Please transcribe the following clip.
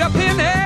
up in heaven.